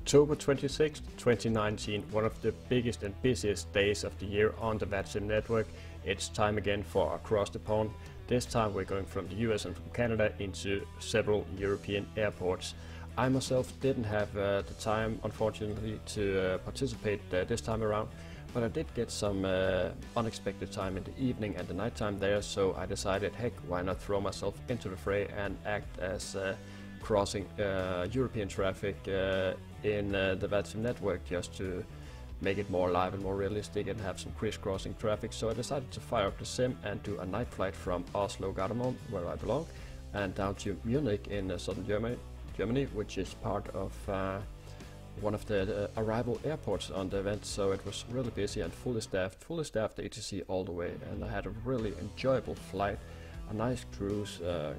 October 26, 2019, one of the biggest and busiest days of the year on the VATSIM network. It's time again for Across the Pond. This time we're going from the US and from Canada into several European airports. I myself didn't have uh, the time, unfortunately, to uh, participate uh, this time around, but I did get some uh, unexpected time in the evening and the nighttime there, so I decided, heck, why not throw myself into the fray and act as uh, crossing uh, European traffic in uh, the VATSIM network just to make it more live and more realistic and have some crisscrossing traffic. So I decided to fire up the sim and do a night flight from Oslo Gardermoen, where I belong, and down to Munich in uh, southern Germany, Germany, which is part of uh, one of the uh, arrival airports on the event. So it was really busy and fully staffed, fully staffed ATC all the way, and I had a really enjoyable flight, a nice cruise, uh,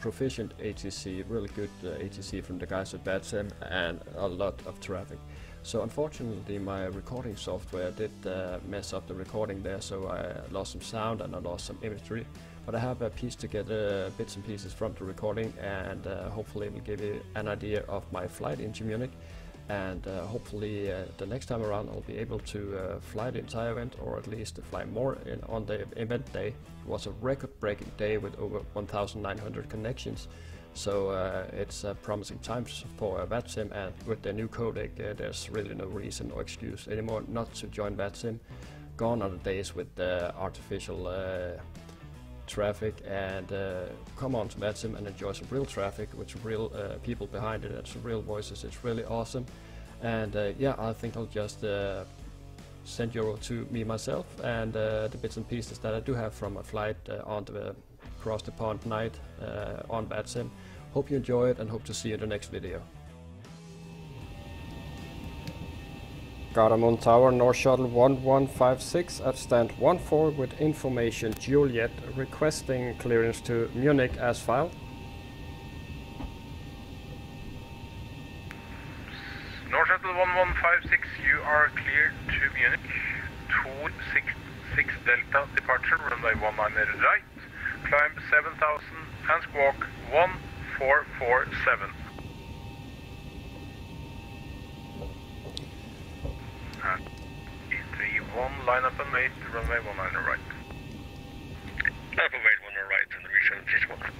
proficient ATC, really good uh, ATC from the guys at VATSIM and a lot of traffic. So unfortunately my recording software did uh, mess up the recording there so I lost some sound and I lost some imagery. But I have uh, pieced together bits and pieces from the recording and uh, hopefully it will give you an idea of my flight into Munich and uh, hopefully uh, the next time around I'll be able to uh, fly the entire event or at least fly more in, on the event day. It was a record-breaking day with over 1,900 connections so uh, it's promising times for VATSIM and with the new codec uh, there's really no reason or excuse anymore not to join VATSIM. Gone are the days with the artificial uh, traffic and uh, come on to VATSIM and enjoy some real traffic with some real uh, people behind it and some real voices. It's really awesome. And uh, yeah, I think I'll just uh, send you to me myself and uh, the bits and pieces that I do have from a flight uh, on the across the pond night on VATSIM. Hope you enjoy it and hope to see you in the next video. Gardermoen Tower, North Shuttle 1156 at stand 14 with information Juliet requesting clearance to Munich as filed. North Shuttle 1156, you are cleared to Munich. 266 Delta departure, runway 19 right. Climb 7000 and squawk 1447. One, line up and wait, runway 19 right. Line up and 1 right, and reach on 1.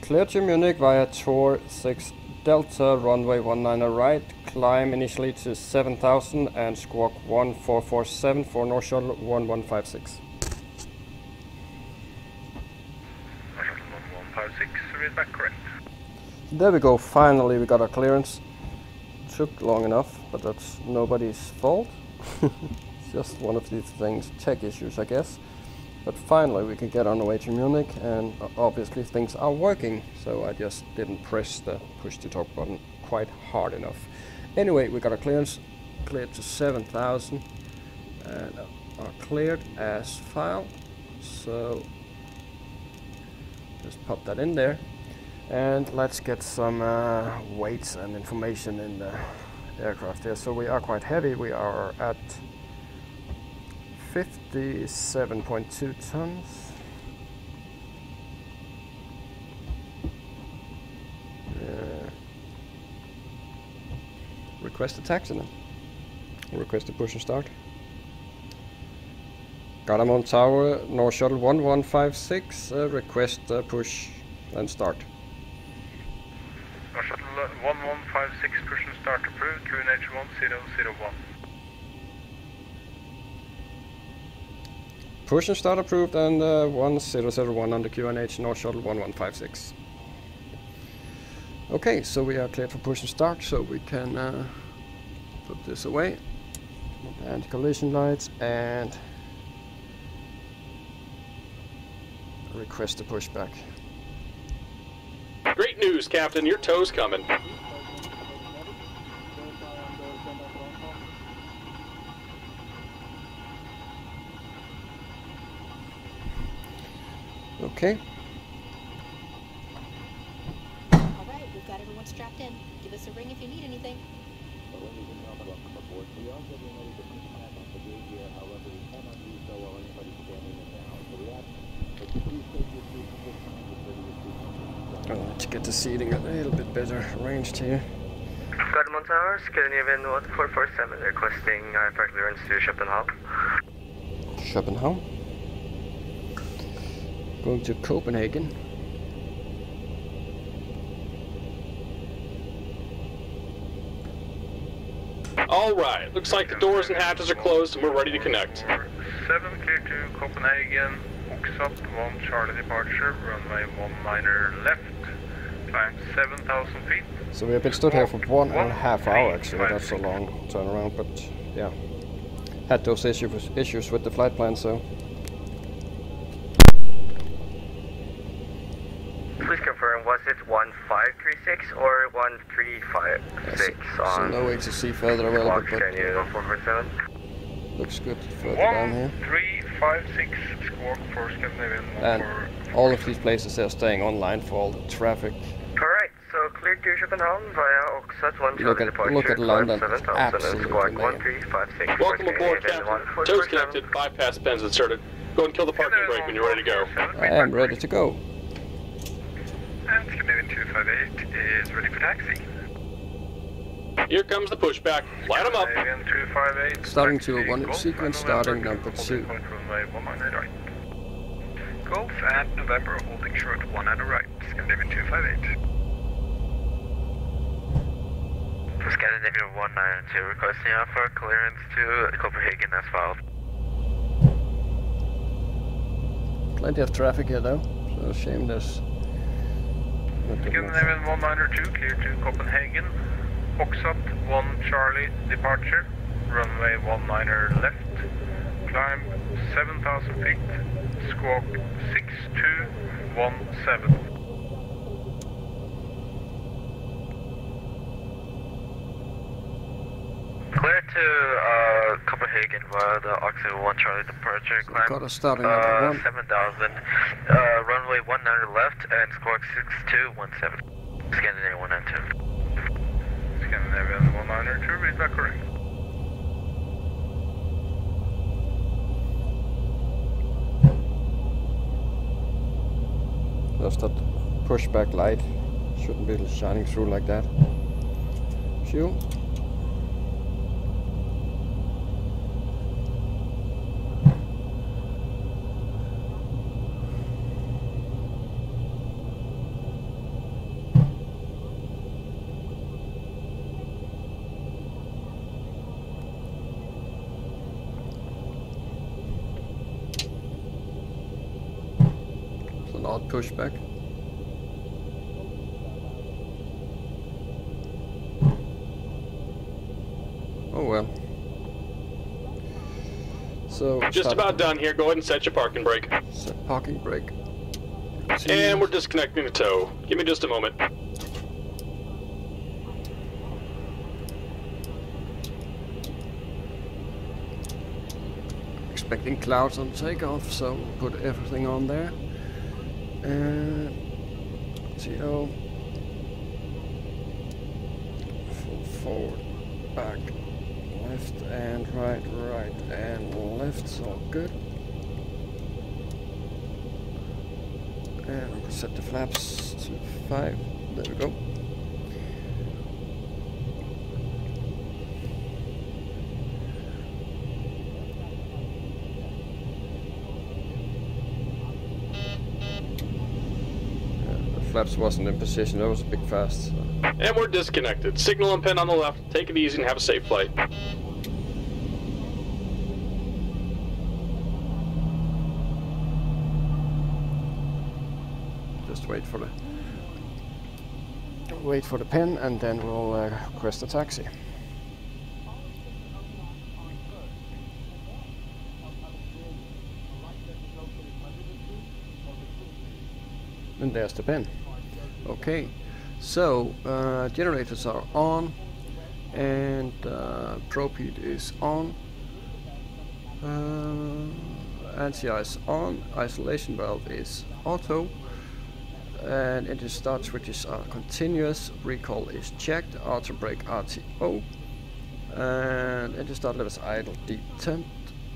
Clear to Munich via Tor 6 Delta, runway 19 right, climb initially to 7000 and squawk 1447 for North Shuttle 1156. North Shuttle 1156, read back correct. There we go, finally we got our clearance took long enough, but that's nobody's fault. it's just one of these things, tech issues, I guess. But finally we can get on the way to Munich and obviously things are working. So I just didn't press the push to talk button quite hard enough. Anyway, we got a clearance cleared to 7000 and are cleared as file. So just pop that in there. And let's get some uh, weights and information in the aircraft here. So we are quite heavy. We are at 57.2 tons. Uh, request a taxi then. Request a push and start. Gardermoen Tower, North Shuttle 1156, uh, request a push and start. North Shuttle 1156, push and start approved, QNH 1001. Push and start approved and uh, 1001 on the QNH North Shuttle 1156. Okay, so we are cleared for push and start, so we can uh, put this away. And collision lights and request to push back. Captain. Your tow's coming. Okay. All right, we've got everyone strapped in. Give us a ring if you need anything. To get the seating a little bit better arranged here. Gardermoen Tower, Scandinavian 1447, requesting IFR uh, clearance to Schopenhauer. Schopenhauer. Going to Copenhagen. All right, looks like the doors and hatches are closed and we're ready to connect. 7 clear to Copenhagen, Oxup, 1 Charlie departure, runway 19 left, climb 7,000 feet. So we have been stood here for one and a half hour actually, that's a long turnaround, but yeah. Had those issues issues with the flight plan, so Please confirm, was it 1536 or 1356 so on no ATC further available, Squawk but Scandinavian 1447? looks good further down here. 1356, squawk for Scandinavian And 14. all of these places they're staying online for all the traffic. Alright, so clear to Schopenhauer via Oxford 1 Look at- look at London, absolutely squawk amazing. 1356 Welcome aboard, Captain. Toes connected, bypass pens inserted. Go and kill the parking brake when you're ready to go. I am ready to go. And Scandinavian 258 is ready for taxi. Here comes the pushback. Light them up. Starting to one sequence, starting number two. point runway 19 right. Golf and November holding short 1 and right, Scandinavian 258. Scandinavian 192 requesting for clearance to Copenhagen as filed. Plenty of traffic here though, so shame there's not. Scandinavian 192 clear to Copenhagen. Oxup 1 Charlie departure. Runway 19 left. Climb 7,000 feet. Squawk 6217. Clear to uh, Copenhagen via the Oxford 1 Charlie departure. So Climb got us starting number uh, one. 7000. Uh, runway 19 left and squawk 6217. Scandinavian 192. Scandinavian 192, read that correct. Just that pushback light shouldn't be shining through like that. Phew. Pushback. Oh well. So Just start- about done here. Go ahead and set your parking brake. set parking brake. And we're disconnecting the tow. Give me just a moment. expecting clouds on takeoff, so put everything on there. And zero. Full forward, back, left and right, right and left, so good. And we'll set the flaps to five. There we go. The flaps wasn't in position, that was a bit fast. so- And we're disconnected. Signal and pin on the left. Take it easy and have a safe flight. Just wait for the wait for the pin, and then we'll uh, request a taxi. And there's the pin. Okay, so uh, generators are on, and uh, probe heat is on. Uh, NCI is on. Isolation valve is auto and engine start switches are continuous, recall is checked, auto brake RTO, and engine start levels idle detent,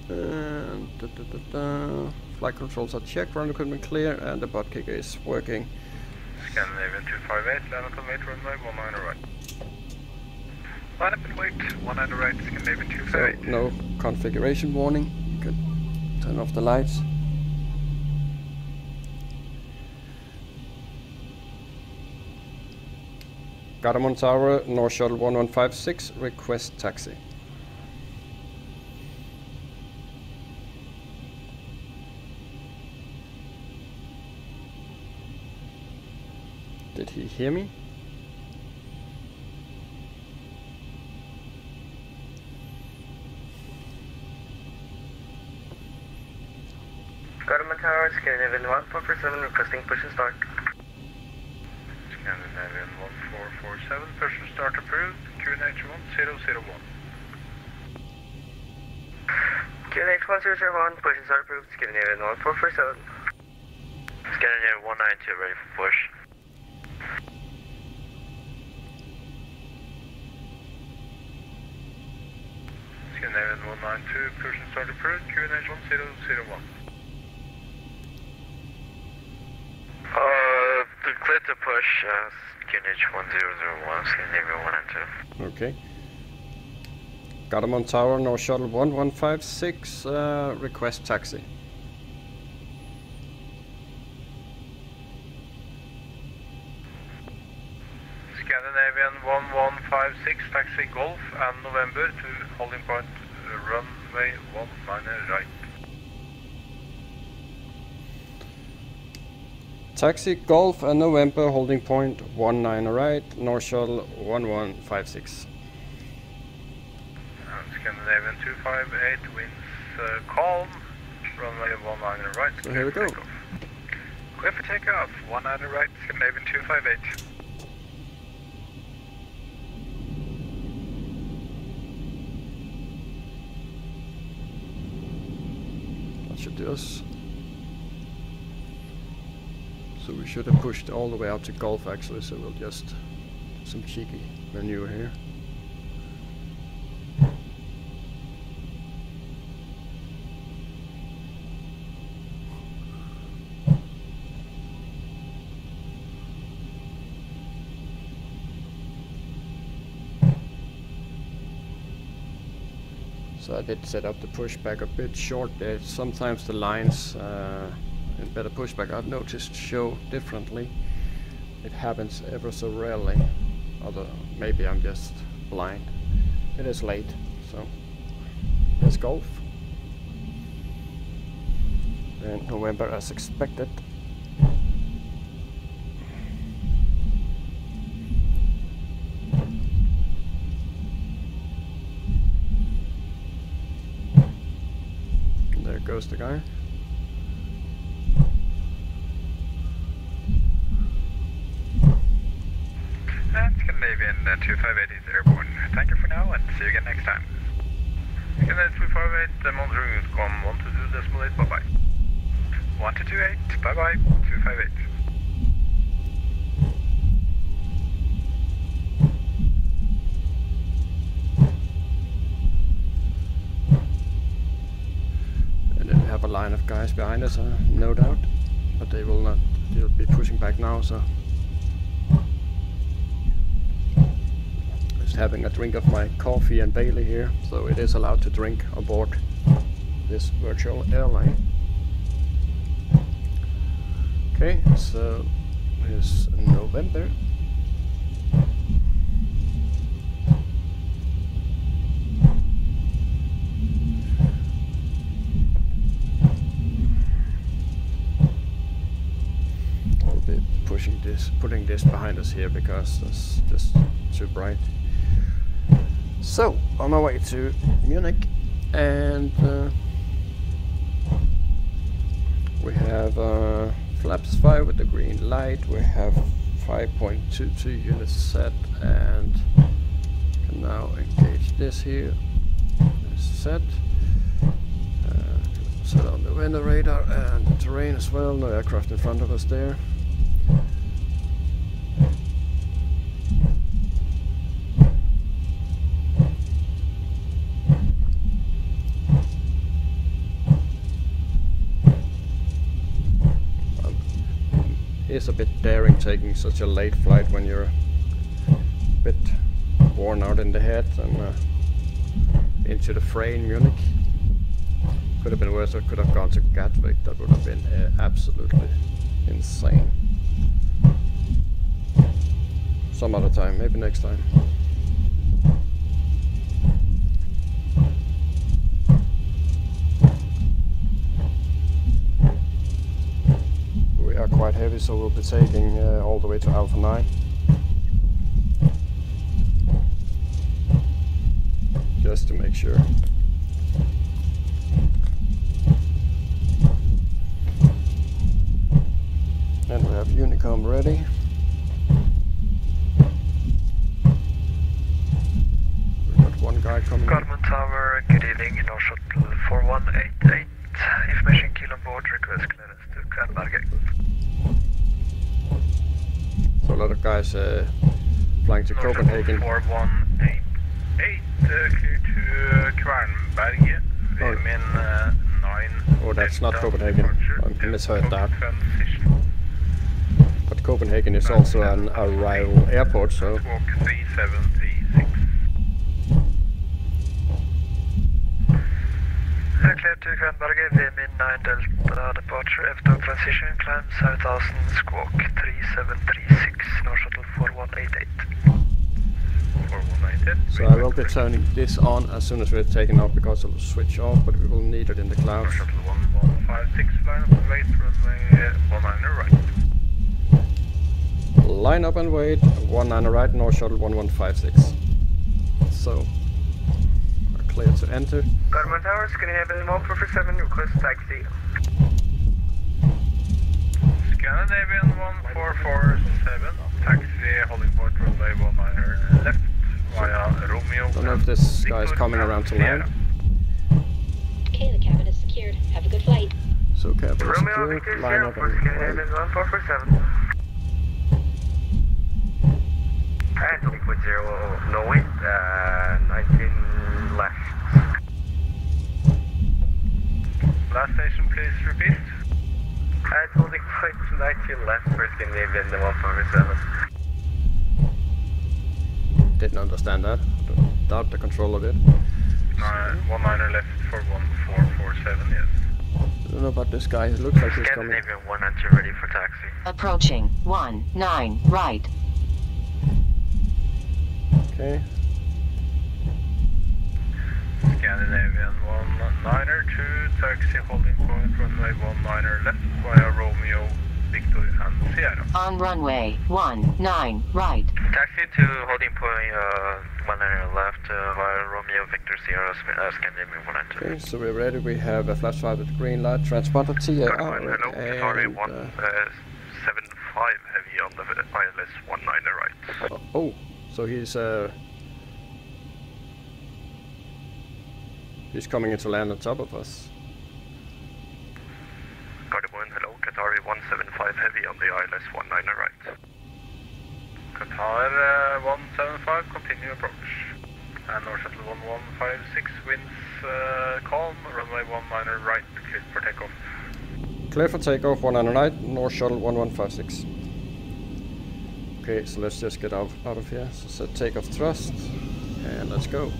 and da, da, da, da. flight controls are checked, ground equipment clear, and the butt kicker is working. Scandinavian 258, land and wait, runway 19 right. Line up and wait, 19 right, Scandinavian So 258. no configuration warning. You can turn off the lights. Gardermoen Tower, North Shuttle 1156, request taxi. Did he hear me? Gardermoen Tower, Scandinavian 1447, requesting push and start. Scandinavian 1447, push and start approved, QNH 1001. QNH 1001, push and start approved, Scandinavian 1447. Scandinavian 192, ready for push. Scandinavian 192, push and start approved, QNH 1001. Uh, the clear to push, uh, QNH 1001, Scandinavian 192. Okay. Gardermoen Tower, North Shuttle 1156, uh, request taxi. Scandinavian 1156, taxi Golf and November to holding point runway 19 right. Taxi Golf and November holding point 19 right, North Shuttle 1156. And Scandinavian 258, winds uh, calm, runway 19 right. So here we go. Clear for takeoff, 19 right, Scandinavian 258. That should us. So we should have pushed all the way out to Golf actually, so we'll just some cheeky maneuver here. So I did set up the pushback a bit short there. Sometimes the lines uh, in better pushback I've noticed show differently. It happens ever so rarely. Although maybe I'm just blind. It is late, so let's golf. And November as expected. Goes the guy. And Scandinavian uh, 258 is airborne. Thank you for now and see you again next time. Scandinavian 258, uh, monitoring com 122 decimal 8, bye bye. 1228, bye bye, 258. Line of guys behind us, uh, no doubt. But they will not, they'll be pushing back now, so. Just having a drink of my coffee and Bailey here, so it is allowed to drink aboard this virtual airline. Okay, so it's November. Putting this behind us here because it's just too bright. So, on our way to Munich, and uh, we have uh, flaps 5 with the green light, we have 5.22 units set, and can now engage this here. This set. Uh, set on the window radar and terrain as well, no aircraft in front of us there. Is a bit daring taking such a late flight when you're a bit worn out in the head and uh, into the fray in Munich. Could have been worse. I could have gone to Gatwick. That would have been uh, absolutely insane. Some other time, maybe next time. Taking uh, all the way to Alpha 9. Just to make sure. And we have Unicom ready. We've got one guy coming. in. Gardermoen Tower, good evening, North Shuttle 4188. Information keel on board, request clearance to Kvernberget. So a lot of guys uh, flying Copenhagen. 4188, uh, clear to uh, Kvernberget. Oh. Min uh, 9. Oh, that's not Delta Copenhagen. I misheard that. But Copenhagen is also an arrival airport, so Walk 3736. Uh, clear to Kvernberget, VMIN 9 Delta departure, after transition, climb 7000, squawk 3736, North Shuttle 4188. 4188. so I will be turning this on as soon as we're taking off because it'll switch off, but we will need it in the clouds. Shuttle 1156, line up, wait, runway 19 right. Line up and wait, 19 right, North Shuttle 1156. So, we're clear to enter. Gardermoen Tower, Scandinavian 147, request taxi. Scandinavian 1447, taxi holding point runway 19 left via Romeo. Don't know if this guy is coming around to land. Okay, the cabin is secured. Have a good flight. So cabin is Romeo secure, Victor line up and Scandinavian wait. 1447. And liquid zero, no wind, uh, 19 left. Last station, please repeat. And holding point 19 left for Scandinavian 147. Didn't understand that. Don't doubt the controller did. Nine, one niner left for 1447, yes. I don't know about this guy. It looks like he's coming. Scandinavian 1 enter ready for taxi. Approaching. 1 9 right. Okay. Scandinavian 1 niner to taxi holding point runway 1 niner left via Romeo, Victor and Sierra. On runway 1 9 right. Taxi to holding point uh, 1 niner left uh, via Romeo Victor Sierra Sc- uh, Scandinavian 1 enter. Okay, so we're ready. We have a flash five with green light, transponder TAR, Gardermoen, hello, Qatari and 1 uh, uh, 75 heavy on the ILS 1 niner right. oh, oh, so he's uh, he's coming into land on top of us. Gardermoen, hello, Qatari 175 heavy on the ILS 1 niner right. Qatar uh, 175, continue approach. And North Shuttle 1156, winds uh, calm, runway 19 right, cleared for takeoff. Clear for takeoff, 199, North Shuttle 1156. Okay, so let's just get out, out of here. So set takeoff thrust, and let's go.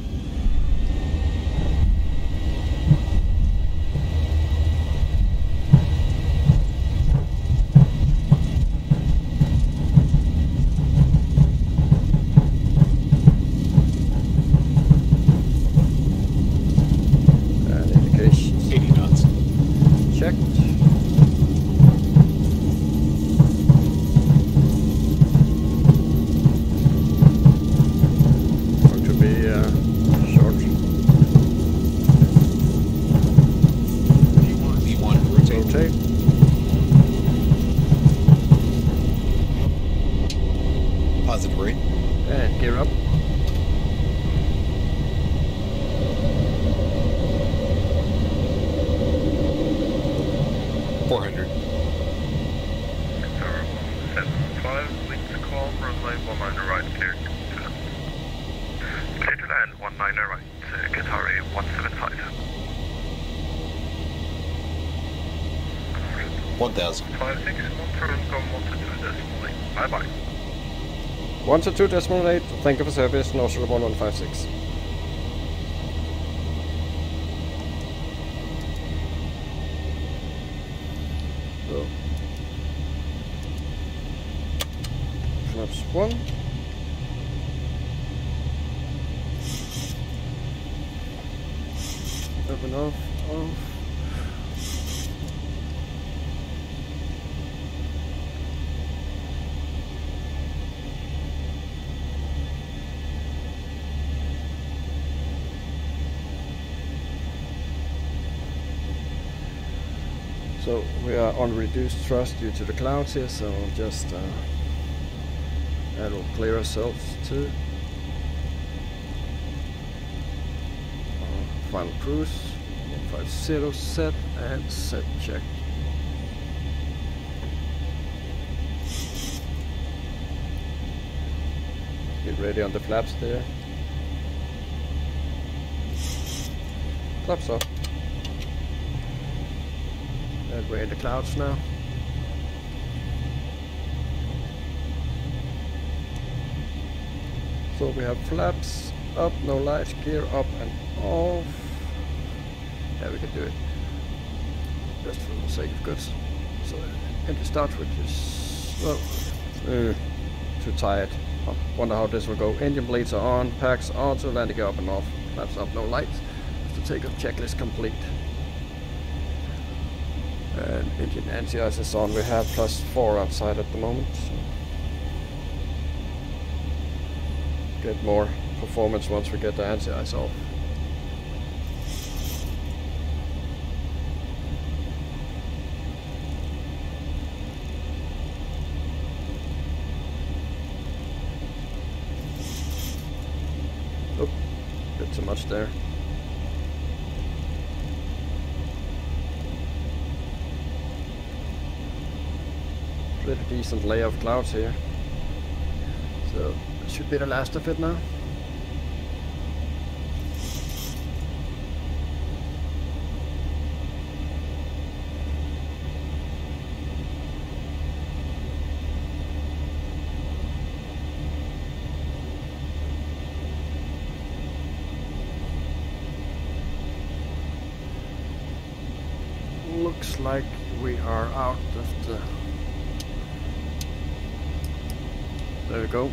1000. 56, Montreal, come 122.8. Bye bye. 1 to 2 decimal 8, thank you for service, North Shuttle 1156. So. Flaps 1. Open off, off. So we are on reduced thrust due to the clouds here, so I'll just uh, that will clear ourselves too. Uh, final cruise, 150 set and set check. Get ready on the flaps there. Flaps up. And we're in the clouds now. So we have flaps up, no lights, gear up and off. Yeah, we can do it. Just for the sake of goods. So, and to start with is, well, uh, too tired. I wonder how this will go. Engine blades are on, packs auto, landing gear up and off. Flaps up, no lights. After takeoff checklist complete. And engine anti-ice is on. We have plus four outside at the moment. So get more performance once we get the anti-ice off. Oh, bit too much there. Decent lay of clouds here. So, should be the last of it now. Looks like we are out of the There we go.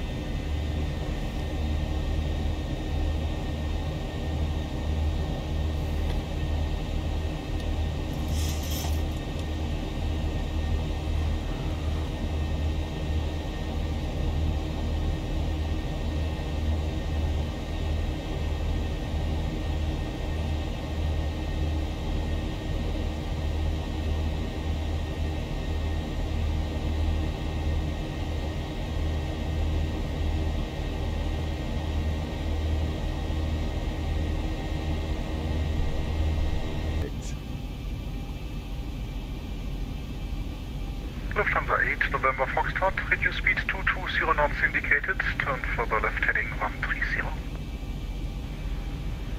Lufthansa 8, November Foxtrot, reduce speed to 20 knots indicated, turn for the left heading 130.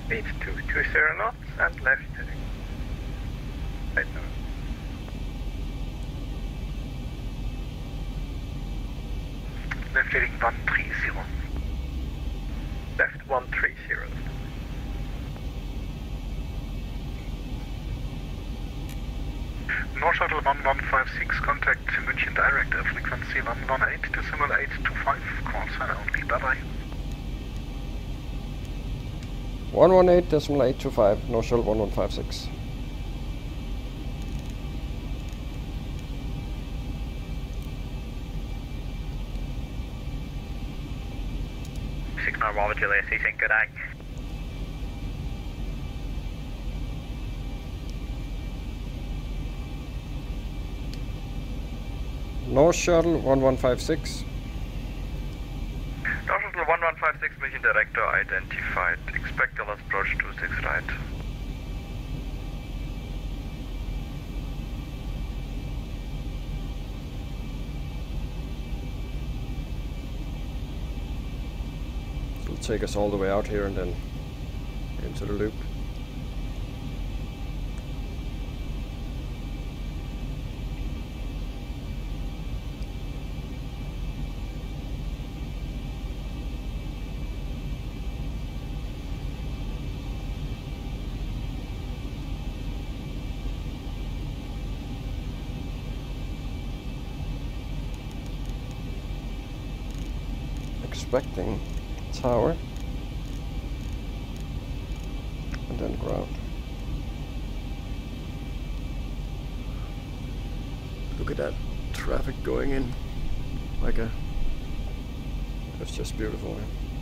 Speed to 20 knots and left heading. Right now. Left heading 130. Left 130. North Shuttle 1156, contact München Direct, frequency 118 decimal 825, call sign only, bye bye. 118.825, North Shuttle 1156. Signal Bravo Julia, CC, good day. North Shuttle 1156. North Shuttle 1156, München Director identified. Expect LS approach 26 right. It'll take us all the way out here and then into the loop. Expecting tower and then ground. Look at that traffic going in like a it's just beautiful. Eh?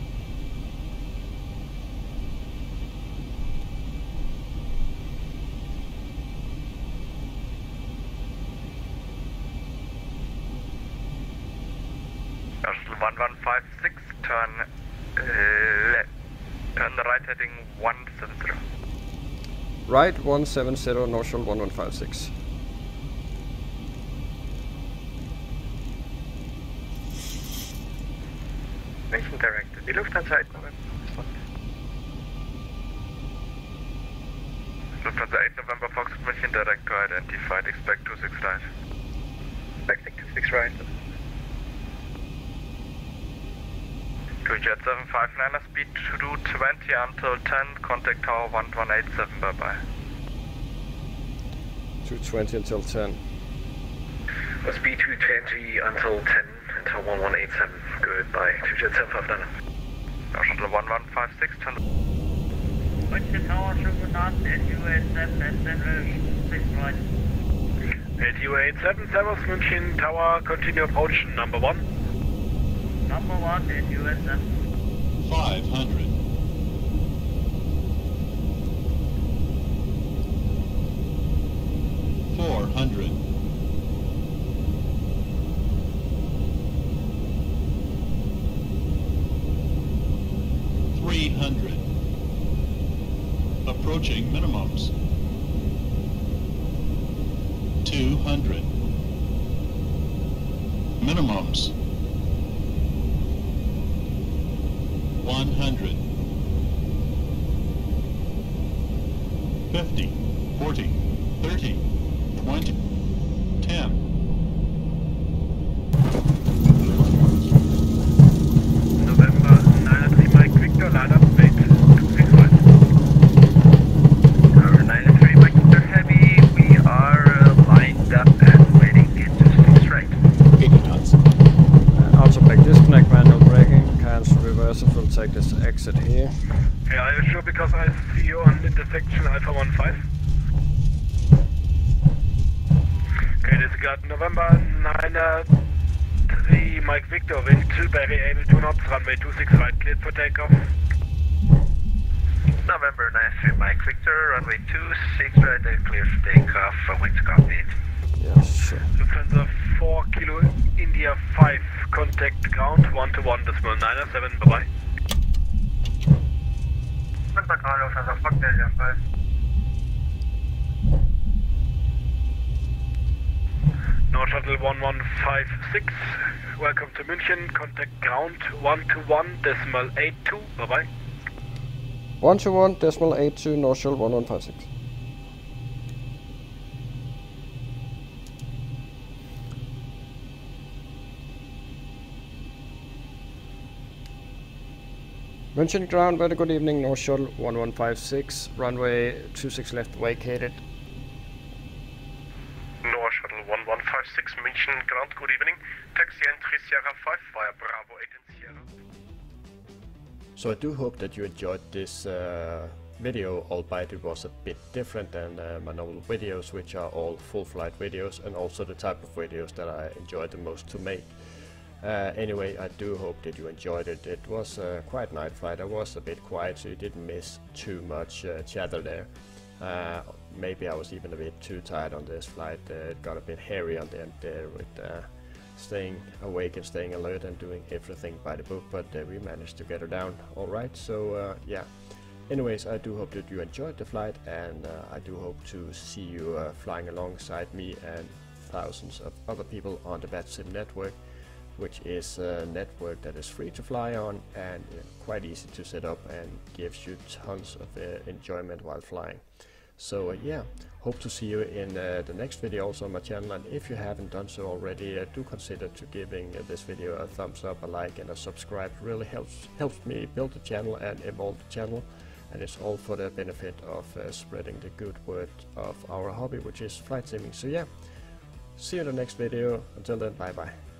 1156, turn uh, left. Turn the right heading 170. Right 170 North Shuttle 1156. München direct. Die Lufthansa 8 November. Lufthansa 8 November Fox München direct to identified. Expect 26 right. Expecting 26 right. To jet 759 speed 220 until 10. Contact tower 1187. Bye bye. 220 until 10. Speed 220 until 10 until 1187. Goodbye. To jet 759. Shuttle 1156, turn Deutsche Tower, schönen guten Abend, NUS 7 6 right. ATU 877 München Tower, continue approach number 1. Number 1, NUS 7. 500. Four hundred. Three hundred. Approaching minimums. Two hundred. Minimums. One hundred. Fifty, forty, thirty, twenty, ten. November 903 Mike Victor, line up, wait, 26 right. Tower 903 Mike Victor Heavy, we are uh, lined up and waiting into 6 right. Eighty knots. Uh, automatic disconnect, manual braking, cancel reversal, we'll take this exit here. Yeah, are you sure because I see you on intersection Alpha 15? Okay, this got November 903 uh, Mike Victor, wind 2 Barry able 2 knots, runway 26 right, cleared for takeoff. November 93 Mike Victor, runway 26 right, and clear for takeoff, from winds copied. Yes, sir. Lufthansa 4 Kilo India 5, contact ground 1 to 1 decimal 907, bye bye. Contact ground Lufthansa 4 India 5. North Shuttle 1156, welcome to München, contact ground 1 to 1 decimal 82, bye bye. 121 decimal 82 North Shuttle 1156. München ground, very good evening, North Shuttle 1156, runway 26 left vacated. North Shuttle 1156, München ground, good evening. Taxi entry Sierra 5 via Bravo 8 and Sierra. So I do hope that you enjoyed this uh, video, albeit it was a bit different than uh, my normal videos, which are all full flight videos and also the type of videos that I enjoy the most to make. Uh, anyway, I do hope that you enjoyed it. It was a quite night flight. I was a bit quiet, so you didn't miss too much uh, chatter there. Uh, maybe I was even a bit too tired on this flight. Uh, it got a bit hairy on the end there with uh, staying awake and staying alert and doing everything by the book, but uh, we managed to get her down all right. So uh, yeah. Anyways, I do hope that you enjoyed the flight, and uh, I do hope to see you uh, flying alongside me and thousands of other people on the VATSIM network, which is a network that is free to fly on and quite easy to set up and gives you tons of uh, enjoyment while flying. So uh, yeah, hope to see you in uh, the next video also on my channel and if you haven't done so already, uh, do consider to giving uh, this video a thumbs up, a like and a subscribe. really helps helps me build the channel and evolve the channel and it's all for the benefit of uh, spreading the good word of our hobby which is flight simming. So yeah, see you in the next video. Until then, bye bye.